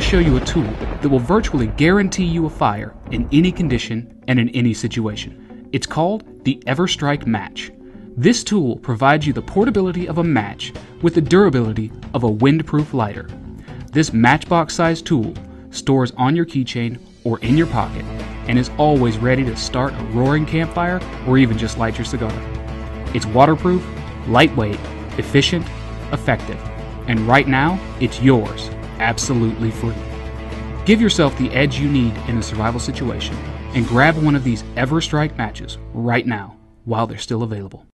to show you a tool that will virtually guarantee you a fire in any condition and in any situation. It's called the Everstryke Match. This tool provides you the portability of a match with the durability of a windproof lighter. This matchbox sized tool stores on your keychain or in your pocket and is always ready to start a roaring campfire or even just light your cigar. It's waterproof, lightweight, efficient, effective, and right now it's yours absolutely free. Give yourself the edge you need in a survival situation and grab one of these Everstryke matches right now while they're still available.